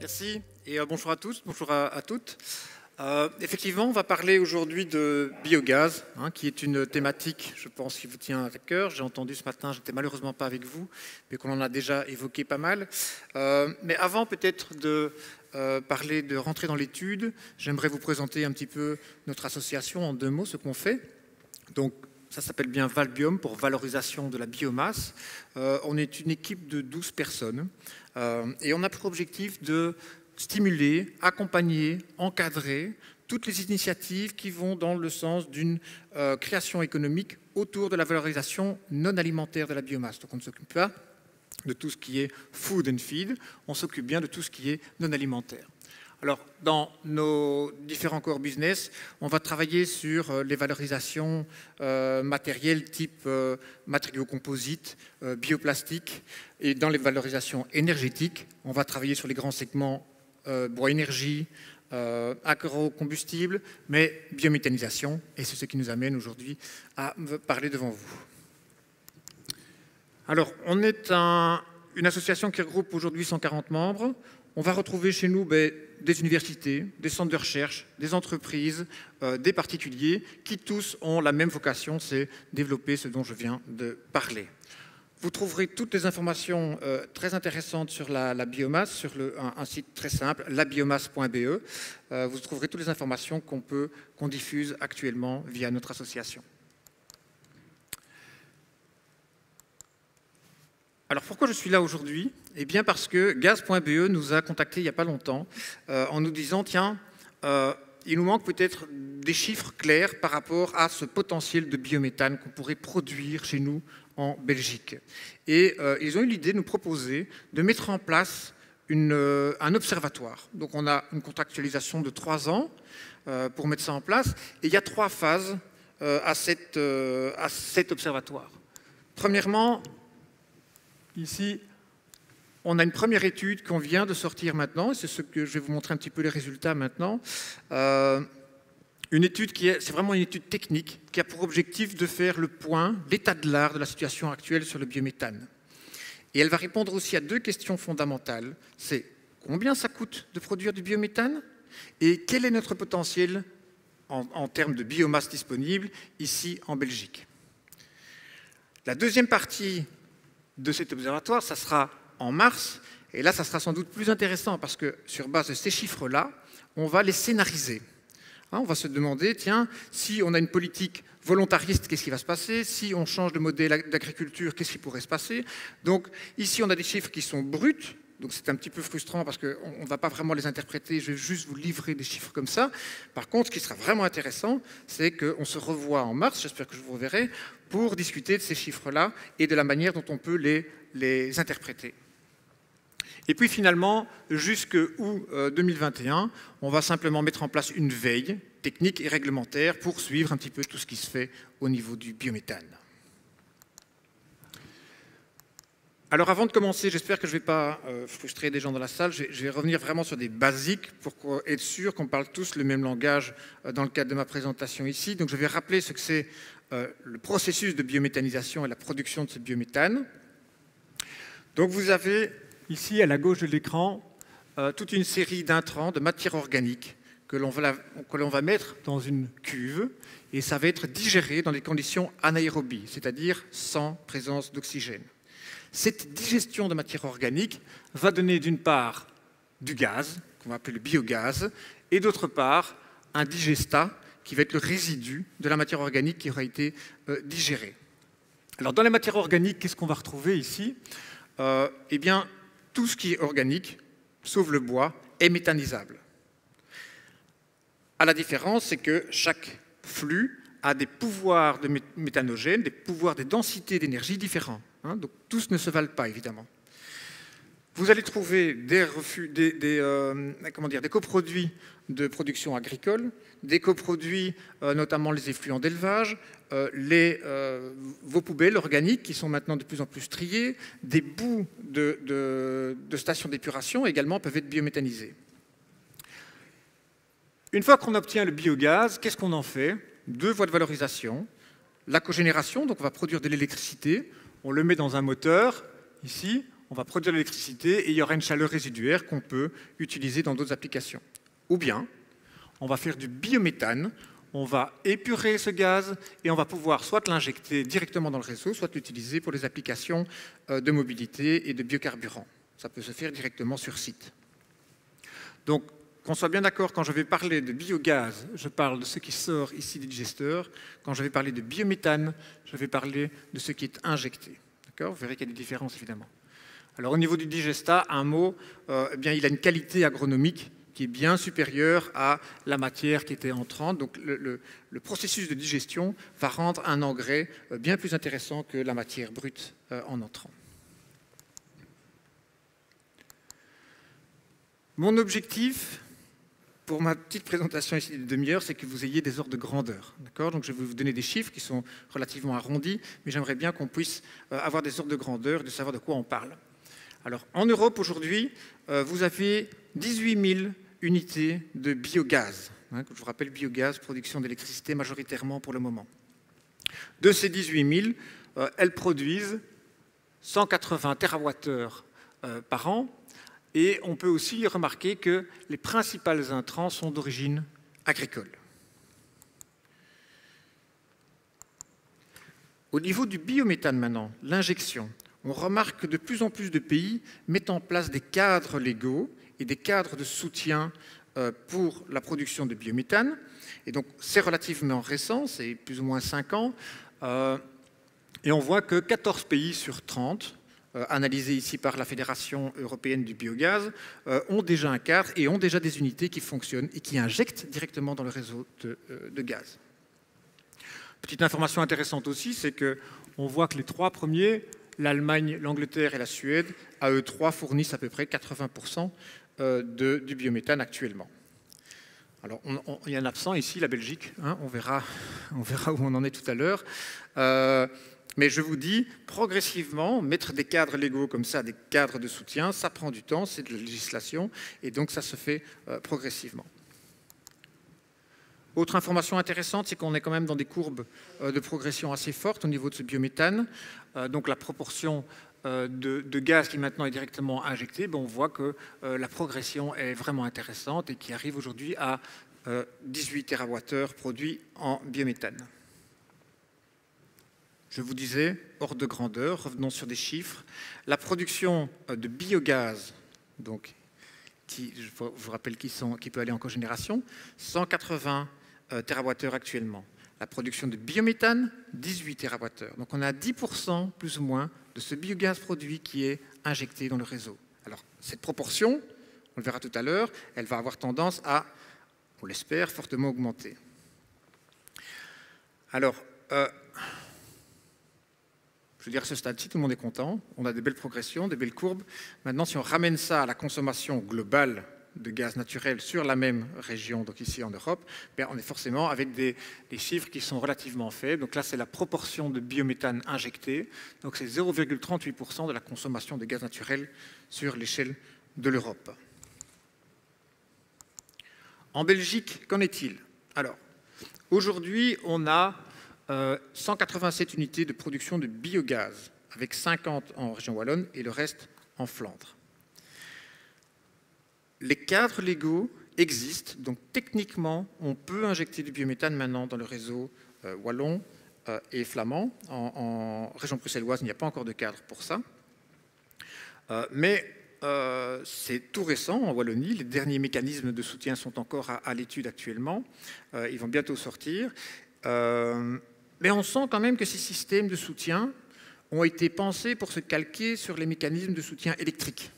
Merci et euh, bonjour à tous, bonjour à, toutes. Euh, effectivement, on va parler aujourd'hui de biogaz, hein, qui est une thématique, je pense, qui vous tient à cœur. J'ai entendu ce matin, je n'étais malheureusement pas avec vous, mais qu'on en a déjà évoqué pas mal. Euh, mais avant peut-être de parler de rentrer dans l'étude, j'aimerais vous présenter un petit peu notre association en deux mots, ce qu'on fait. Donc, ça s'appelle bien Valbiome pour valorisation de la biomasse. on est une équipe de 12 personnes et on a pour objectif de stimuler, accompagner, encadrer toutes les initiatives qui vont dans le sens d'une euh, création économique autour de la valorisation non alimentaire de la biomasse. Donc on ne s'occupe pas de tout ce qui est food and feed, on s'occupe bien de tout ce qui est non alimentaire. Alors, dans nos différents core business, on va travailler sur euh, les valorisations euh, matérielles type matériaux composites, bioplastiques, et dans les valorisations énergétiques, on va travailler sur les grands segments euh, bois énergie, euh, agrocombustible, mais biométhanisation, et c'est ce qui nous amène aujourd'hui à parler devant vous. Alors, on est une association qui regroupe aujourd'hui 140 membres. On va retrouver chez nous ben, des universités, des centres de recherche, des entreprises, euh, des particuliers, qui tous ont la même vocation, c'est développer ce dont je viens de parler. Vous trouverez toutes les informations euh, très intéressantes sur la, biomasse sur un, site très simple, labiomasse.be. Euh, vous trouverez toutes les informations qu'on diffuse actuellement via notre association. Alors pourquoi je suis là aujourd'hui? Eh bien parce que gaz.be nous a contactés il n'y a pas longtemps euh, en nous disant tiens, il nous manque peut-être des chiffres clairs par rapport à ce potentiel de biométhane qu'on pourrait produire chez nous en Belgique. Et euh, ils ont eu l'idée de nous proposer de mettre en place euh, un observatoire. Donc on a une contractualisation de trois ans euh, pour mettre ça en place. Et il y a trois phases à cet observatoire. Premièrement, ici, on a une première étude qu'on vient de sortir maintenant, c'est ce que je vais vous montrer un petit peu les résultats maintenant. Une étude qui est, c'est vraiment une étude technique qui a pour objectif de faire le point, l'état de l'art de la situation actuelle sur le biométhane. Et elle va répondre aussi à deux questions fondamentales. C'est combien ça coûte de produire du biométhane et quel est notre potentiel en, en termes de biomasse disponible ici en Belgique. La deuxième partie de cet observatoire, ça sera en mars, et là, ça sera sans doute plus intéressant parce que sur base de ces chiffres-là, on va les scénariser. Hein, on va se demander, tiens, si on a une politique volontariste, qu'est-ce qui va se passer? Si on change de modèle d'agriculture, qu'est-ce qui pourrait se passer? Donc ici, on a des chiffres qui sont bruts, donc c'est un petit peu frustrant parce qu'on ne va pas vraiment les interpréter, je vais juste vous livrer des chiffres comme ça. Par contre, ce qui sera vraiment intéressant, c'est qu'on se revoit en mars, j'espère que je vous reverrai, pour discuter de ces chiffres-là et de la manière dont on peut les, interpréter. Et puis finalement, jusque août 2021, euh, on va simplement mettre en place une veille technique et réglementaire pour suivre un petit peu tout ce qui se fait au niveau du biométhane. Alors avant de commencer, j'espère que je ne vais pas euh, frustrer des gens dans la salle, je vais revenir vraiment sur des basiques pour être sûr qu'on parle tous le même langage euh, dans le cadre de ma présentation ici. Donc je vais rappeler ce que c'est le processus de biométhanisation et la production de ce biométhane. Donc vous avez ici à la gauche de l'écran euh, toute une série d'intrants, de matières organiques que l'on va, va, mettre dans une cuve et ça va être digéré dans des conditions anaérobies, c'est-à-dire sans présence d'oxygène. Cette digestion de matière organique va donner d'une part du gaz, qu'on va appeler le biogaz, et d'autre part un digestat qui va être le résidu de la matière organique qui aura été euh, digérée. Alors dans les matières organiques, qu'est-ce qu'on va retrouver ici? Euh, Eh bien, tout ce qui est organique, sauf le bois, est méthanisable. À la différence, c'est que chaque flux a des pouvoirs de méthanogène, des pouvoirs des densités d'énergie différents. Hein. donc tous ne se valent pas, évidemment. Vous allez trouver des, euh, des coproduits de production agricole, des coproduits, euh, notamment les effluents d'élevage, euh, vos poubelles organiques qui sont maintenant de plus en plus triées, des bouts de, stations d'épuration également peuvent être biométhanisés. Une fois qu'on obtient le biogaz, qu'est-ce qu'on en fait? Deux voies de valorisation. La cogénération, donc on va produire de l'électricité, on le met dans un moteur, ici, on va produire de l'électricité et il y aura une chaleur résiduaire qu'on peut utiliser dans d'autres applications. Ou bien, on va faire du biométhane, on va épurer ce gaz et on va pouvoir soit l'injecter directement dans le réseau, soit l'utiliser pour les applications euh, de mobilité et de biocarburants. Ça peut se faire directement sur site. Donc, qu'on soit bien d'accord, quand je vais parler de biogaz, je parle de ce qui sort ici des digesteurs. Quand je vais parler de biométhane, je vais parler de ce qui est injecté. Vous verrez qu'il y a des différences, évidemment. Alors, au niveau du digesta, un mot, euh, eh bien, il a une qualité agronomique qui est bien supérieure à la matière qui était entrante. Donc, le, processus de digestion va rendre un engrais euh, bien plus intéressant que la matière brute euh, en entrant. Mon objectif, pour ma petite présentation ici de demi-heure, c'est que vous ayez des ordres de grandeur. Donc je vais vous donner des chiffres qui sont relativement arrondis, mais j'aimerais bien qu'on puisse avoir des ordres de grandeur de savoir de quoi on parle. Alors en Europe aujourd'hui, euh, vous avez 18 000 unités de biogaz. Hein, je vous rappelle, biogaz, production d'électricité majoritairement pour le moment. De ces 18 000, euh, elles produisent 180 TWh par an, et on peut aussi remarquer que les principales intrants sont d'origine agricole. Au niveau du biométhane maintenant, l'injection, on remarque que de plus en plus de pays mettent en place des cadres légaux et des cadres de soutien euh, pour la production de biométhane. Et donc c'est relativement récent, c'est plus ou moins 5 ans. Euh, et on voit que 14 pays sur 30 euh, analysés ici par la Fédération européenne du biogaz, ont déjà un cadre et ont déjà des unités qui fonctionnent et qui injectent directement dans le réseau de, euh, gaz. Petite information intéressante aussi, c'est qu'on voit que les trois premiers, l'Allemagne, l'Angleterre et la Suède, à eux trois fournissent à peu près 80% du biométhane actuellement. Alors, il y a un absent ici, la Belgique. Hein, on, verra, on verra où on en est tout à l'heure. Mais je vous dis, progressivement, mettre des cadres légaux comme ça, des cadres de soutien, ça prend du temps, c'est de la législation, et donc ça se fait euh, progressivement. Autre information intéressante, c'est qu'on est quand même dans des courbes euh, de progression assez fortes au niveau de ce biométhane. Euh, donc la proportion de, gaz qui maintenant est directement injecté, ben, on voit que la progression est vraiment intéressante et qui arrive aujourd'hui à 18 TWh produits en biométhane. Je vous disais, hors de grandeur, revenons sur des chiffres. La production euh, de biogaz, donc, qui, je vous rappelle, qui, sont, qui peut aller en cogénération, 180 euh, TWh actuellement. La production de biométhane, 18 TWh. Donc on a 10% plus ou moins de ce biogaz produit qui est injecté dans le réseau. Alors cette proportion, on le verra tout à l'heure, elle va avoir tendance à, on l'espère, fortement augmenter. Alors, euh, je veux dire, à ce stade-ci, tout le monde est content. On a des belles progressions, des belles courbes. Maintenant, si on ramène ça à la consommation globale de gaz naturel sur la même région, donc ici en Europe, ben, on est forcément avec des, chiffres qui sont relativement faibles. Donc là, c'est la proportion de biométhane injecté. Donc c'est 0,38% de la consommation de gaz naturel sur l'échelle de l'Europe. En Belgique, qu'en est-il? Alors, aujourd'hui, on a 187 euh, unités de production de biogaz, avec 50 en région wallonne et le reste en Flandre. Les cadres légaux existent, donc techniquement, on peut injecter du biométhane maintenant dans le réseau euh, wallon euh, et flamand. En, région bruxelloise, il n'y a pas encore de cadre pour ça. mais c'est tout récent en Wallonie. Les derniers mécanismes de soutien sont encore à l'étude actuellement. ils vont bientôt sortir. Mais on sent quand même que ces systèmes de soutien ont été pensés pour se calquer sur les mécanismes de soutien électrique.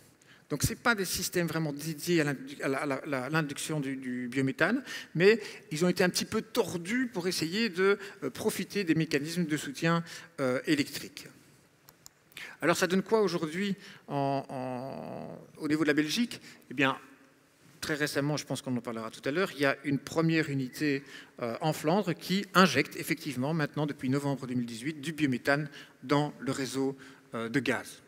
Donc ce ne pas des systèmes vraiment dédiés à l'induction du, biométhane, mais ils ont été un petit peu tordus pour essayer de euh, profiter des mécanismes de soutien euh, électrique. Alors ça donne quoi aujourd'hui au niveau de la Belgique? Eh bien, très récemment, je pense qu'on en parlera tout à l'heure, il y a une première unité euh, en Flandre qui injecte effectivement maintenant depuis novembre 2018 du biométhane dans le réseau de gaz.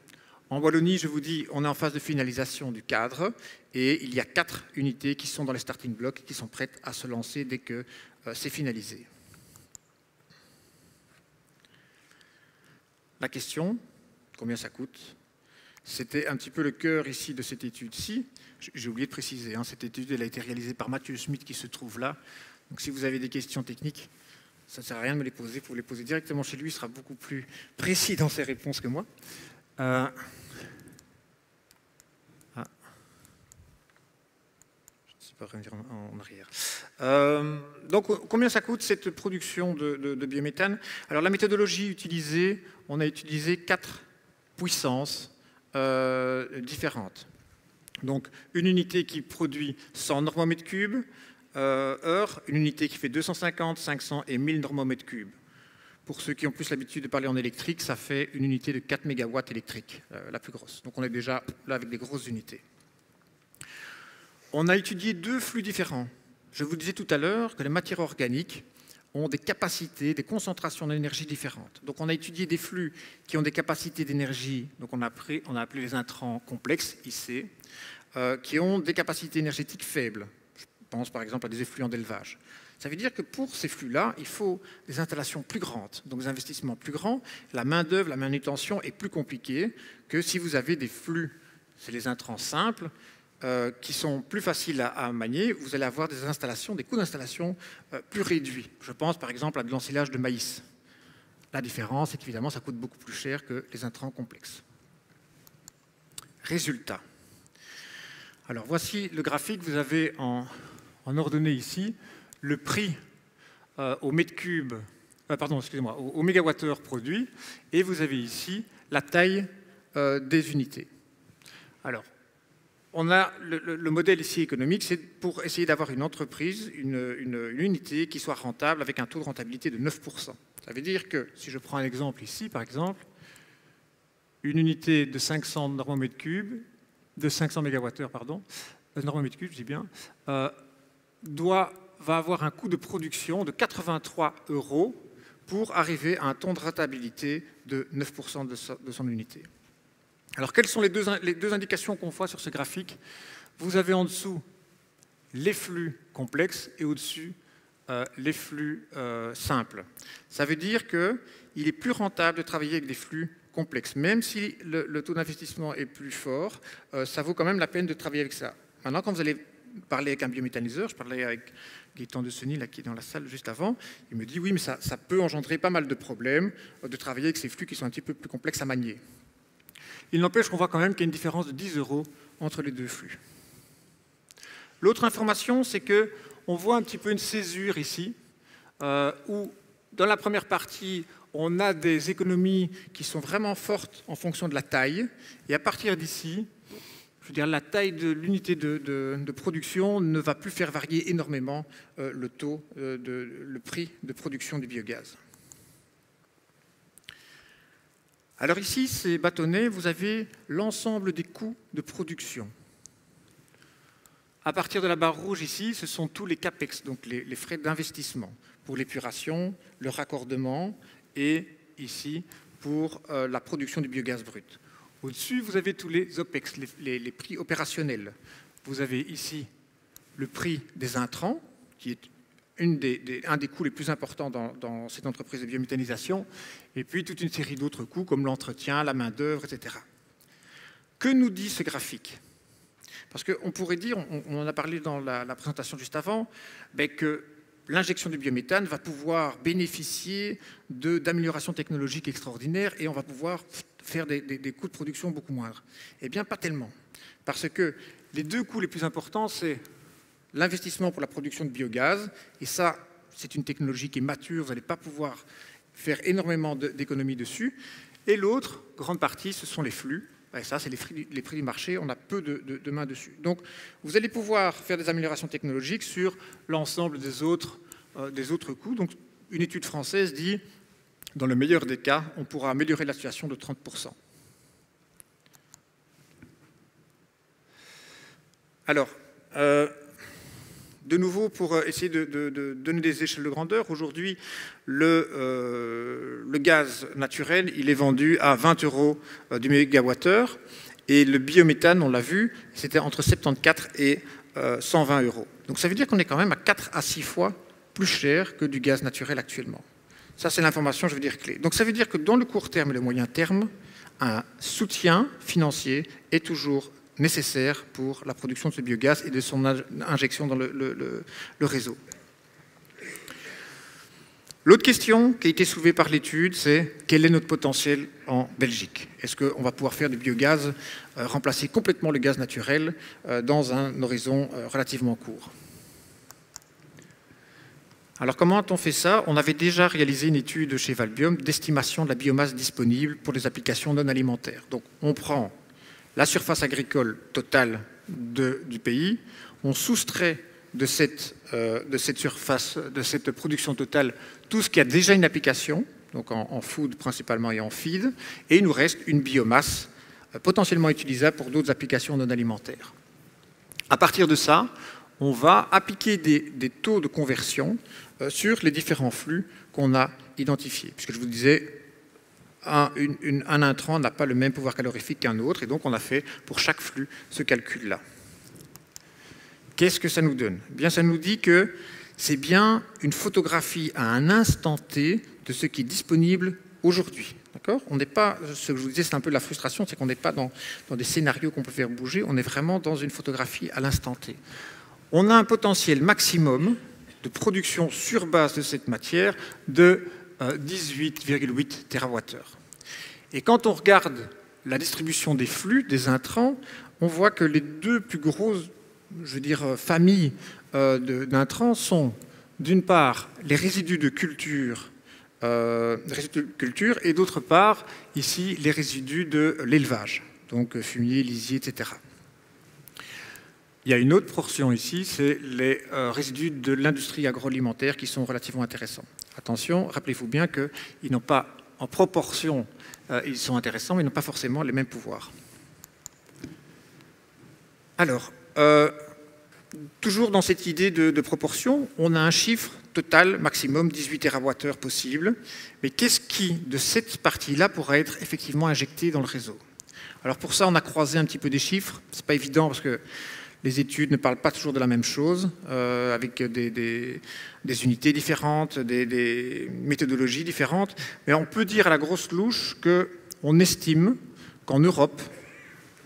En Wallonie, je vous dis, on est en phase de finalisation du cadre et il y a quatre unités qui sont dans les starting blocks qui sont prêtes à se lancer dès que euh, c'est finalisé. La question, combien ça coûte? C'était un petit peu le cœur ici de cette étude-ci. J'ai oublié de préciser, hein, cette étude elle a été réalisée par Mathieu Smith qui se trouve là. Donc si vous avez des questions techniques, ça ne sert à rien de me les poser, vous les poser directement chez lui, il sera beaucoup plus précis dans ses réponses que moi. Euh, ah. Je ne sais pas revenir en arrière. Euh, donc combien ça coûte cette production de, biométhane? Alors la méthodologie utilisée, on a utilisé quatre puissances euh, différentes. Donc une unité qui produit 100 normomètres cubes, euh, heure, une unité qui fait 250, 500 et 1000 normomètres cubes. Pour ceux qui ont plus l'habitude de parler en électrique, ça fait une unité de 4 MW électrique, euh, la plus grosse. Donc on est déjà là avec des grosses unités. On a étudié deux flux différents. Je vous disais tout à l'heure que les matières organiques ont des capacités, des concentrations d'énergie différentes. Donc on a étudié des flux qui ont des capacités d'énergie, donc on a, a, appelé les intrants complexes, IC, euh, qui ont des capacités énergétiques faibles, pense par exemple à des effluents d'élevage. Ça veut dire que pour ces flux-là, il faut des installations plus grandes, donc des investissements plus grands. La main-d'œuvre, la manutention est plus compliquée que si vous avez des flux, c'est les intrants simples, euh, qui sont plus faciles à, manier, vous allez avoir des installations, des coûts d'installation euh, plus réduits. Je pense par exemple à de de maïs. La différence, c'est qu'évidemment, ça coûte beaucoup plus cher que les intrants complexes. Résultat. Alors voici le graphique, vous avez en ordonnée ici le prix euh, au mètre cube, euh, pardon, excusez-moi, au, mégawattheure produit, et vous avez ici la taille euh, des unités. Alors, le, modèle ici économique, c'est pour essayer d'avoir une entreprise, une, unité qui soit rentable avec un taux de rentabilité de 9%. Ça veut dire que, si je prends un exemple ici, par exemple, une unité de 500 normomètres cubes, de 500 mégawattheures, pardon, normomètres cubes, je dis bien, doit, va avoir un coût de production de 83 euros pour arriver à un taux de rentabilité de 9% de, son unité. Alors, quelles sont les deux, indications qu'on voit sur ce graphique? Vous avez en dessous les flux complexes et au-dessus euh, les flux euh, simples. Ça veut dire qu'il est plus rentable de travailler avec des flux complexes. Même si le, taux d'investissement est plus fort, euh, ça vaut quand même la peine de travailler avec ça. Maintenant, quand vous allez parler avec un biométhaniseur, je parlais avec Gaëtan de Sony, là, qui est dans la salle juste avant, il me dit oui, mais ça, peut engendrer pas mal de problèmes euh, de travailler avec ces flux qui sont un petit peu plus complexes à manier. Il n'empêche qu'on voit quand même qu'il y a une différence de 10 euros entre les deux flux. L'autre information, c'est que on voit un petit peu une césure ici, euh, où dans la première partie, on a des économies qui sont vraiment fortes en fonction de la taille, et à partir d'ici, je veux dire, la taille de l'unité de, production ne va plus faire varier énormément euh, le taux, euh, le prix de production du biogaz. Alors ici, c'est bâtonnet, vous avez l'ensemble des coûts de production. À partir de la barre rouge ici, ce sont tous les CAPEX, donc les, les frais d'investissement pour l'épuration, le raccordement et ici pour euh, la production du biogaz brut. Au-dessus, vous avez tous les OPEX, les, prix opérationnels. Vous avez ici le prix des intrants, qui est un des coûts les plus importants dans, cette entreprise de biométhanisation, et puis toute une série d'autres coûts comme l'entretien, la main-d'œuvre, etc. Que nous dit ce graphique? Parce qu'on pourrait dire, on, en a parlé dans la, présentation juste avant, ben que l'injection du biométhane va pouvoir bénéficier d'améliorations technologiques extraordinaires et on va pouvoir faire des, coûts de production beaucoup moindres Eh bien, pas tellement. Parce que les deux coûts les plus importants, c'est l'investissement pour la production de biogaz, et ça, c'est une technologie qui est mature, vous n'allez pas pouvoir faire énormément d'économies dessus. Et l'autre grande partie, ce sont les flux. Et ça, c'est les, prix du marché, on a peu de, de, main dessus. Donc, vous allez pouvoir faire des améliorations technologiques sur l'ensemble des, autres, euh, des autres coûts. Donc, une étude française dit dans le meilleur des cas, on pourra améliorer la situation de 30%. Alors, euh, de nouveau, pour essayer de, donner des échelles de grandeur, aujourd'hui, le, euh, gaz naturel, il est vendu à 20 euros euh, du mégawattheure, et le biométhane, on l'a vu, c'était entre 74 et 120 euros. Donc ça veut dire qu'on est quand même à 4 à 6 fois plus cher que du gaz naturel actuellement. Ça, c'est l'information, je veux dire, clé. Donc ça veut dire que dans le court terme et le moyen terme, un soutien financier est toujours nécessaire pour la production de ce biogaz et de son injection dans le, réseau. L'autre question qui a été soulevée par l'étude, c'est quel est notre potentiel en Belgique? Est-ce qu'on va pouvoir faire du biogaz, euh, remplacer complètement le gaz naturel euh, dans un horizon euh, relativement court? Alors comment a-t-on fait ça? On avait déjà réalisé une étude chez Valbium d'estimation de la biomasse disponible pour les applications non alimentaires. Donc on prend la surface agricole totale du pays, on soustrait de cette, euh, de cette, surface, de cette production totale, tout ce qui a déjà une application, donc en, food principalement et en feed, et il nous reste une biomasse euh, potentiellement utilisable pour d'autres applications non alimentaires. À partir de ça, on va appliquer des, taux de conversion euh, sur les différents flux qu'on a identifiés. Puisque je vous disais, un, intrant n'a pas le même pouvoir calorifique qu'un autre, et donc on a fait pour chaque flux ce calcul-là. Qu'est-ce que ça nous donne? Eh bien, Ça nous dit que c'est bien une photographie à un instant T de ce qui est disponible aujourd'hui. On n'est pas, ce que je vous disais, c'est un peu la frustration, c'est qu'on n'est pas dans, des scénarios qu'on peut faire bouger, on est vraiment dans une photographie à l'instant T. On a un potentiel maximum de production sur base de cette matière de 18,8 TWh. Et quand on regarde la distribution des flux, des intrants, on voit que les deux plus grosses dire, familles euh, d'intrants sont d'une part les résidus de euh, résidus de culture et d'autre part ici les résidus de l'élevage, donc fumier, lisier, etc. Il y a une autre portion ici, c'est les euh, résidus de l'industrie agroalimentaire qui sont relativement intéressants. Attention, rappelez-vous bien qu'ils n'ont pas, en proportion, euh, ils sont intéressants, mais ils n'ont pas forcément les mêmes pouvoirs. Alors, euh, toujours dans cette idée de, proportion, on a un chiffre total maximum 18 TWh possible. Mais qu'est-ce qui, de cette partie-là, pourrait être effectivement injecté dans le réseau? Alors pour ça, on a croisé un petit peu des chiffres. Ce n'est pas évident parce que les études ne parlent pas toujours de la même chose, euh, avec des, unités différentes, des, méthodologies différentes. Mais on peut dire à la grosse louche qu'on estime qu'en Europe,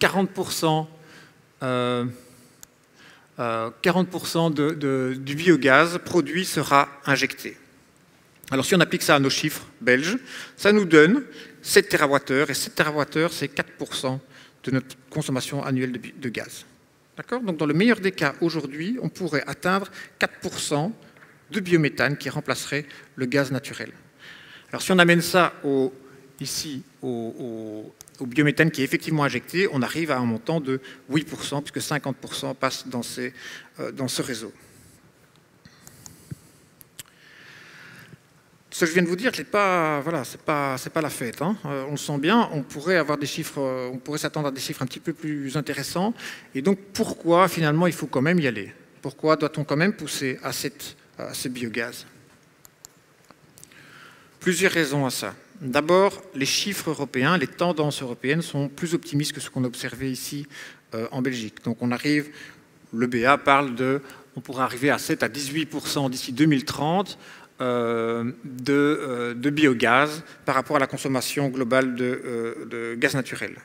40%, 40 euh, du biogaz produit sera injecté. Alors si on applique ça à nos chiffres belges, ça nous donne 7 TWh, et 7 TWh, c'est 4% de notre consommation annuelle de gaz. Donc dans le meilleur des cas, aujourd'hui, on pourrait atteindre 4% de biométhane qui remplacerait le gaz naturel. Alors si on amène ça ici au, biométhane qui est effectivement injecté, on arrive à un montant de 8%, puisque 50% passent dans, euh, dans ce réseau. Ce que je viens de vous dire, ce n'est pas, voilà, pas, pas la fête. Hein. Euh, on le sent bien, on pourrait avoir des chiffres, euh, on pourrait s'attendre à des chiffres un petit peu plus intéressants. Et donc, pourquoi finalement il faut quand même y aller? Pourquoi doit-on quand même pousser à, cette, à ce biogaz? Plusieurs raisons à ça. D'abord, les chiffres européens, les tendances européennes sont plus optimistes que ce qu'on a observé ici euh, en Belgique. Donc on arrive, le BA parle de, on pourrait arriver à 7 à 18% d'ici 2030. Euh, euh, de, biogaz par rapport à la consommation globale euh, de, gaz naturel.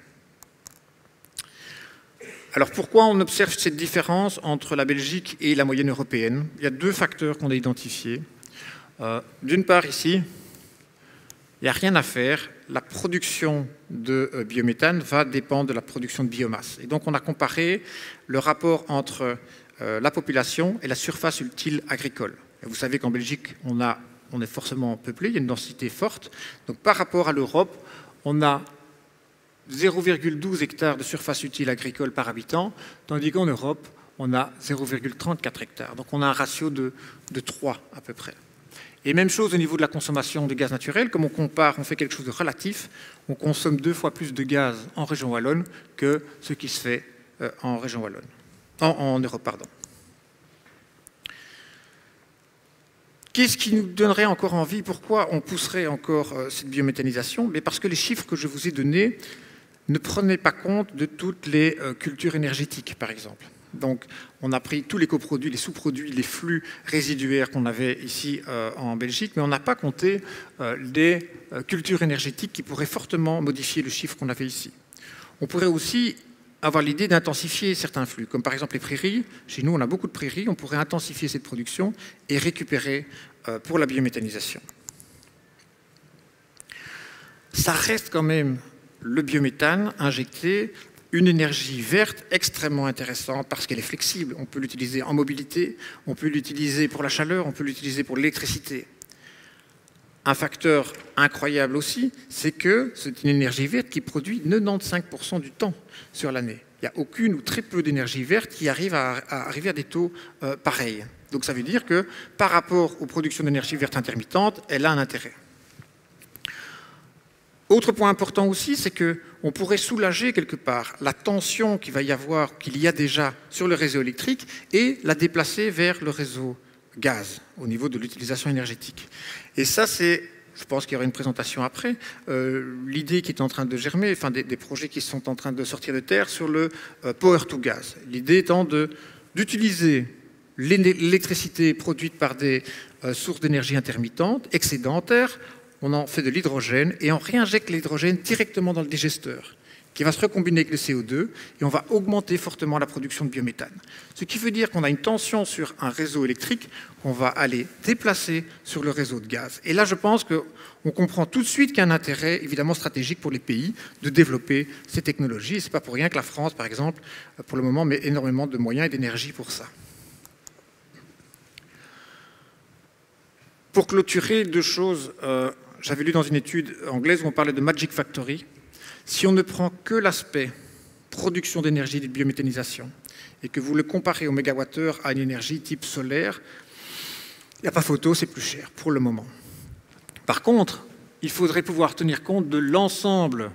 Alors pourquoi on observe cette différence entre la Belgique et la moyenne européenne? Il y a deux facteurs qu'on a identifiés. D'une part ici, il n'y a rien à faire. La production de biométhane va dépendre de la production de biomasse. Et donc on a comparé le rapport entre la population et la surface utile agricole. Vous savez qu'en Belgique, on, est forcément peuplé, il y a une densité forte. Donc par rapport à l'Europe, on a 0,12 hectares de surface utile agricole par habitant, tandis qu'en Europe, on a 0,34 hectares. Donc on a un ratio de, 3 à peu près. Et même chose au niveau de la consommation de gaz naturel, comme on compare, on fait quelque chose de relatif, on consomme deux fois plus de gaz en région wallonne que ce qui se fait euh, en région wallonne, en Europe, pardon. Qu'est-ce qui nous donnerait encore envie? Pourquoi on pousserait encore euh, cette biométhanisation? Mais Parce que les chiffres que je vous ai donnés ne prenaient pas compte de toutes les euh, cultures énergétiques, par exemple. Donc, on a pris tous les coproduits, les sous-produits, les flux résiduaires qu'on avait ici euh, en Belgique, mais on n'a pas compté euh, cultures énergétiques qui pourraient fortement modifier le chiffre qu'on avait ici. On pourrait aussi avoir l'idée d'intensifier certains flux, comme par exemple les prairies. Chez nous, on a beaucoup de prairies, on pourrait intensifier cette production et récupérer pour la biométhanisation. Ça reste quand même le biométhane injecté une énergie verte extrêmement intéressante parce qu'elle est flexible. On peut l'utiliser en mobilité, on peut l'utiliser pour la chaleur, on peut l'utiliser pour l'électricité. Un facteur incroyable aussi, c'est que c'est une énergie verte qui produit 95% du temps sur l'année. Il n'y a aucune ou très peu d'énergie verte qui arrive à, arriver à des taux euh, pareils. Donc ça veut dire que par rapport aux productions d'énergie verte intermittente, elle a un intérêt. Autre point important aussi, c'est qu'on pourrait soulager quelque part la tension qu'il va y avoir, qu'il y a déjà sur le réseau électrique, et la déplacer vers le réseau gaz au niveau de l'utilisation énergétique. Et ça, c'est, je pense qu'il y aura une présentation après, euh, l'idée qui est en train de germer, enfin des, projets qui sont en train de sortir de terre sur le euh, power to gas. L'idée étant d'utiliser l'électricité produite par des euh, sources d'énergie intermittentes, excédentaires, on en fait de l'hydrogène et on réinjecte l'hydrogène directement dans le digesteur qui va se recombiner avec le CO2 et on va augmenter fortement la production de biométhane. Ce qui veut dire qu'on a une tension sur un réseau électrique qu'on va aller déplacer sur le réseau de gaz. Et là, je pense qu'on comprend tout de suite qu'il y a un intérêt évidemment stratégique pour les pays de développer ces technologies. Ce n'est pas pour rien que la France, par exemple, pour le moment, met énormément de moyens et d'énergie pour ça. Pour clôturer, deux choses. Euh, j'avais lu dans une étude anglaise où on parlait de Magic Factory. Si on ne prend que l'aspect production d'énergie de biométhanisation et que vous le comparez au mégawattheure à une énergie type solaire, il n'y a pas photo, c'est plus cher pour le moment. Par contre, il faudrait pouvoir tenir compte de l'ensemble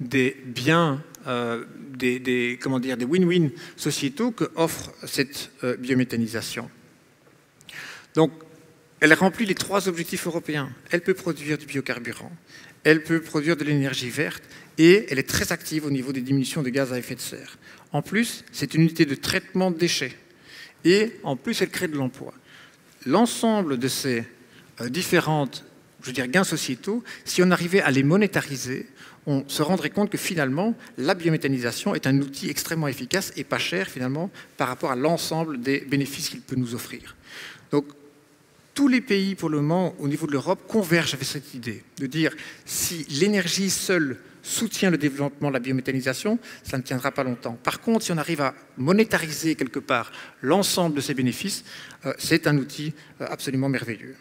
des biens, euh, des, des win-win sociétaux que offre cette euh, biométhanisation. Donc, elle remplit les trois objectifs européens. Elle peut produire du biocarburant, elle peut produire de l'énergie verte et elle est très active au niveau des diminutions de gaz à effet de serre. En plus, c'est une unité de traitement de déchets et en plus, elle crée de l'emploi. L'ensemble de ces euh, différentes je veux dire, gains sociétaux, si on arrivait à les monétariser, on se rendrait compte que finalement, la biométhanisation est un outil extrêmement efficace et pas cher finalement par rapport à l'ensemble des bénéfices qu'il peut nous offrir. Donc, tous les pays, pour le moment, au niveau de l'Europe, convergent avec cette idée de dire si l'énergie seule soutient le développement de la biométhanisation, ça ne tiendra pas longtemps. Par contre, si on arrive à monétariser quelque part l'ensemble de ces bénéfices, euh, c'est un outil euh, absolument merveilleux.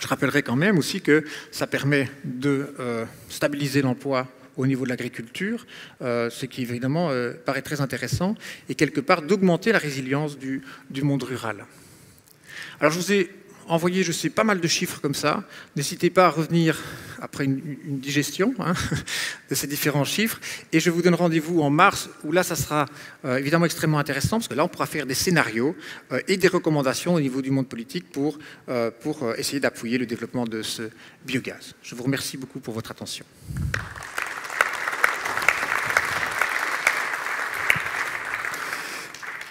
Je rappellerai quand même aussi que ça permet de euh, stabiliser l'emploi au niveau de l'agriculture, ce qui évidemment paraît très intéressant, et quelque part d'augmenter la résilience du, du monde rural. Alors je vous ai envoyé, je sais, pas mal de chiffres comme ça. N'hésitez pas à revenir après une, digestion hein, de ces différents chiffres. Et je vous donne rendez-vous en mars, où là, ça sera euh, évidemment extrêmement intéressant, parce que là, on pourra faire des scénarios euh, et des recommandations au niveau du monde politique pour, euh, pour essayer d'appuyer le développement de ce biogaz. Je vous remercie beaucoup pour votre attention.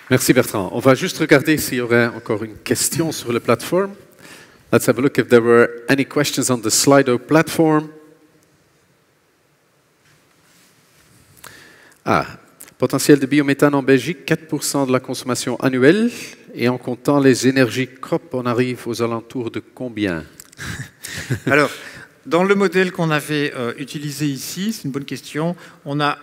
Merci Bertrand. On va juste regarder s'il y aurait encore une question sur la plateforme. Let's have a look if there were any questions on the Slido platform. Ah, potentiel de biométhane en Belgique, 4% de la consommation annuelle. Et en comptant les énergies CROP, on arrive aux alentours de combien? Alors, dans le modèle qu'on avait euh, utilisé ici, c'est une bonne question, on a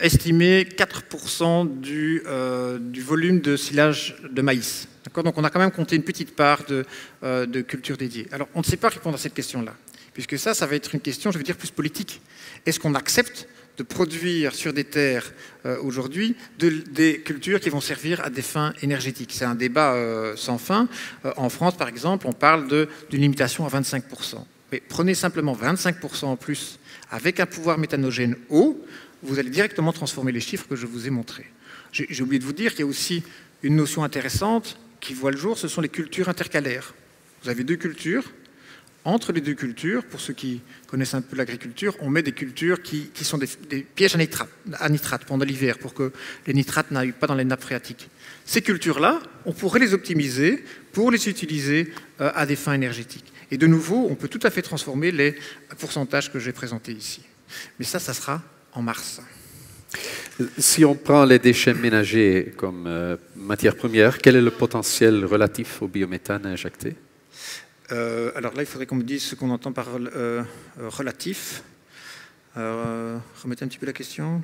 estimé 4% du, euh, du volume de silage de maïs. Donc on a quand même compté une petite part de, euh, de culture dédiée. Alors on ne sait pas répondre à cette question-là, puisque ça, ça va être une question, je veux dire, plus politique. Est-ce qu'on accepte de produire sur des terres euh, aujourd'hui des cultures qui vont servir à des fins énergétiques? C'est un débat euh, sans fin. en France, par exemple, on parle d'une limitation à 25%. Mais prenez simplement 25% en plus avec un pouvoir méthanogène haut, vous allez directement transformer les chiffres que je vous ai montrés. J'ai oublié de vous dire qu'il y a aussi une notion intéressante qui voit le jour, ce sont les cultures intercalaires. Vous avez deux cultures entre les deux cultures, pour ceux qui connaissent un peu l'agriculture, on met des cultures qui, sont des, pièges à nitrate, pendant l'hiver pour que les nitrates n'aillent pas dans les nappes phréatiques. Ces cultures-là, on pourrait les optimiser pour les utiliser euh, à des fins énergétiques. Et de nouveau, on peut tout à fait transformer les pourcentages que j'ai présentés ici. Mais ça, ça sera en mars. Si on prend les déchets ménagers comme euh, matière première, quel est le potentiel relatif au biométhane injecté euh, Alors là, il faudrait qu'on me dise ce qu'on entend par euh, relatif. remettez un petit peu la question.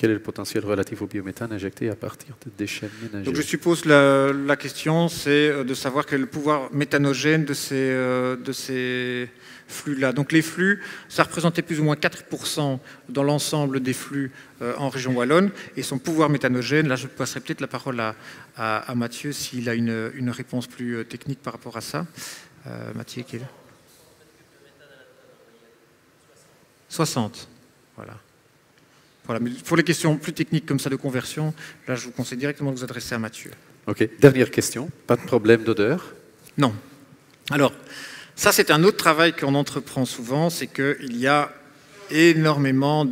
Quel est le potentiel relatif au biométhane injecté à partir de déchets ménagers Donc je suppose la, la question, c'est de savoir quel est le pouvoir méthanogène de ces, de ces flux-là. Donc les flux, ça représentait plus ou moins 4% dans l'ensemble des flux euh, en région wallonne. Et son pouvoir méthanogène, là je passerai peut-être la parole à, à, Mathieu s'il a une, une, réponse plus euh, technique par rapport à ça. Euh, Mathieu, qui est? Là 60. Voilà. Voilà. Mais pour les questions plus techniques comme ça de conversion, là je vous conseille directement de vous adresser à Mathieu. Ok. Dernière question. Pas de problème d'odeur Non. Alors, ça, c'est un autre travail qu'on entreprend souvent, c'est qu'il y a énormément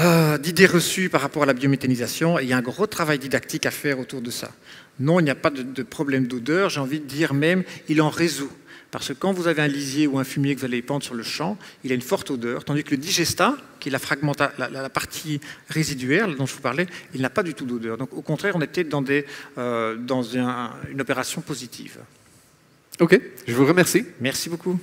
euh, d'idées reçues par rapport à la biométhanisation et il y a un gros travail didactique à faire autour de ça. Non, il n'y a pas de, problème d'odeur, j'ai envie de dire même, il en résout. Parce que quand vous avez un lisier ou un fumier que vous allez pendre sur le champ, il a une forte odeur, tandis que le digestat, qui est la, la, partie résiduaire dont je vous parlais, il n'a pas du tout d'odeur. Donc au contraire, on était dans, des, euh, dans une opération positive. Ok, je vous remercie. Merci beaucoup.